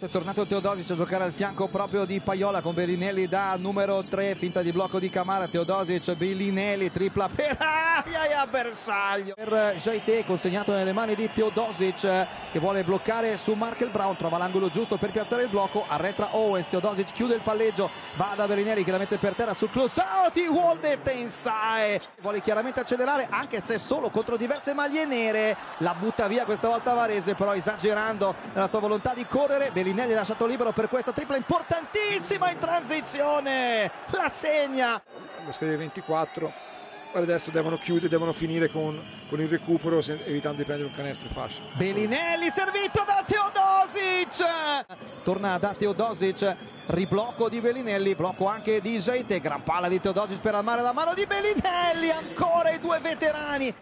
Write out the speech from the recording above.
È tornato Teodosic a giocare al fianco proprio di Paiola con Bellinelli da numero 3, finta di blocco di Camara, Teodosic, Bellinelli, tripla per Aia, bersaglio. Per Jaite consegnato nelle mani di Teodosic che vuole bloccare su Markel Brown, trova l'angolo giusto per piazzare il blocco, arretra Owens, Teodosic chiude il palleggio, va da Bellinelli che la mette per terra sul close he hold it inside, vuole chiaramente accelerare anche se solo contro diverse maglie nere, la butta via questa volta Varese però esagerando nella sua volontà di correre, Bellinelli Bellinelli lasciato libero per questa tripla importantissima in transizione. La segna. Lo scadere 24 adesso devono chiudere devono finire con, con il recupero evitando di prendere un canestro facile. Bellinelli servito da Teodosic. Torna da Teodosic riblocco di Bellinelli blocco anche di Zeite gran palla di Teodosic per armare la mano di Bellinelli ancora i due veterani